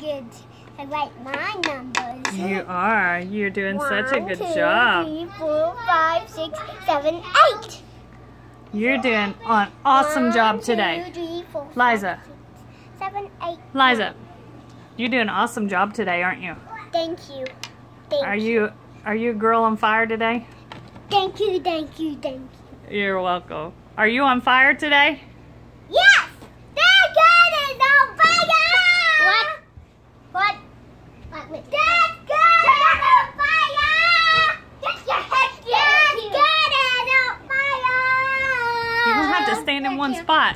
Now I'm being good to write my numbers. You are. You're doing such a good two, job. three, four, five, six, seven, eight. You're doing an awesome One, job today. three, four, five, Liza. six, seven, eight. Liza, you're doing an awesome job today, aren't you? Thank you. Thank Are you are you a girl on fire today? Thank you, thank you, thank you. You're welcome. Are you on fire today? Wait. That gun is on fire! That gun is on fire! You don't have to stand in one spot.